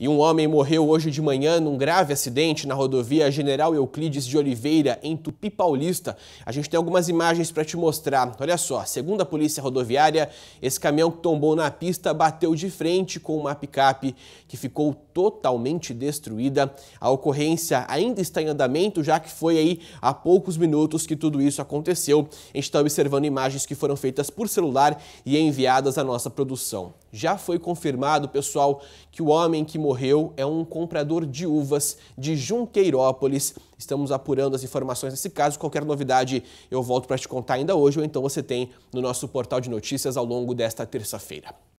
E um homem morreu hoje de manhã num grave acidente na rodovia General Euclides de Oliveira, em Tupi Paulista. A gente tem algumas imagens para te mostrar. Olha só, segundo a polícia rodoviária, esse caminhão que tombou na pista bateu de frente com uma picape que ficou totalmente destruída. A ocorrência ainda está em andamento, já que foi aí há poucos minutos que tudo isso aconteceu. A gente está observando imagens que foram feitas por celular e enviadas à nossa produção. Já foi confirmado, pessoal, que o homem que morreu é um comprador de uvas de Junqueirópolis. Estamos apurando as informações nesse caso. Qualquer novidade eu volto para te contar ainda hoje, ou então você tem no nosso portal de notícias ao longo desta terça-feira.